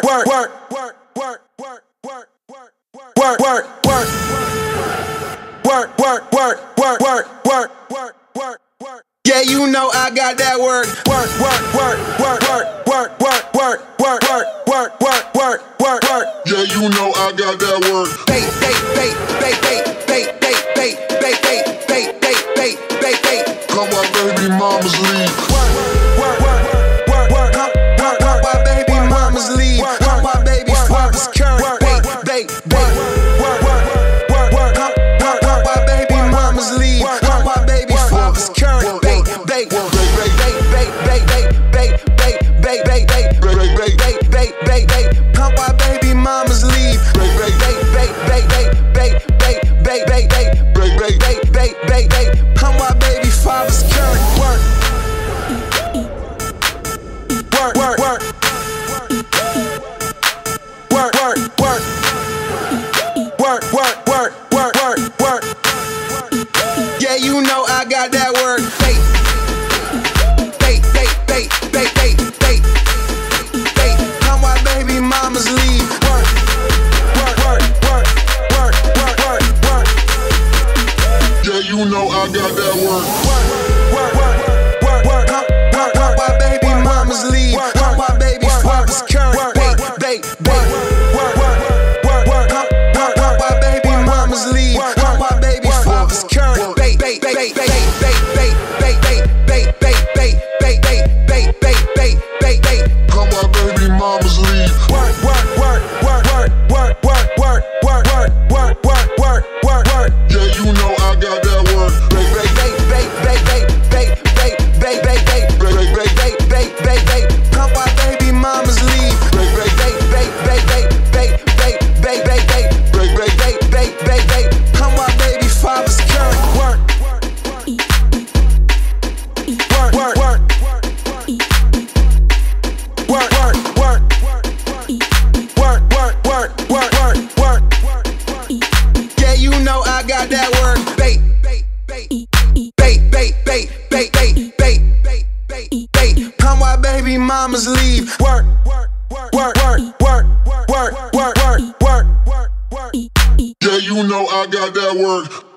work, work, work, work, work, work, work, work, work, work, work, work, work, work, work, work, work, work, work, work. Yeah, you know I got that work, work, work, work, work, work, work, work, work, work, work, work, work, work, work, work. Yeah, you know I got that work. Bait, bait, bait, bait, bait, bait, bait, bait, bait, bait, bait, bait, bait, bait, bait. Come on, baby, mamas leave. Bait, bait, bait. Work, work, work, work, work, work, why baby mamas leave? Work, why baby fathers current? Bait, bait, bait, bait, bait, bait, bait, bait, bait, bait, bait, bait, bait, bait, bait, bait, bait. Pump why baby mamas leave? Bait, bait, bait, bait, bait, bait, bait, bait, bait, bait, Bait, bait. bait, bait, bait, bait. Pump why baby fathers current? Work. Work, work, work. Work, Work, work, work, work, work, work. Yeah, you know I got that work. Bait. Bait, bait, bait, bait, bait, bait. Bait. Come why baby mamas leave. Work. Work, work, work, work, work, work, work. Yeah, you know I got that work. Work, work, work, work, work, work, work, why baby mamas leave? Work, work, you know I got that work. Bait, bait, bait, bait, bait, bait, bait, bait, bait, bait, bait. Come why baby mamas leave. Work, work, work, work, work, work, work, work, work, work, work, work. Yeah, you know I got that work.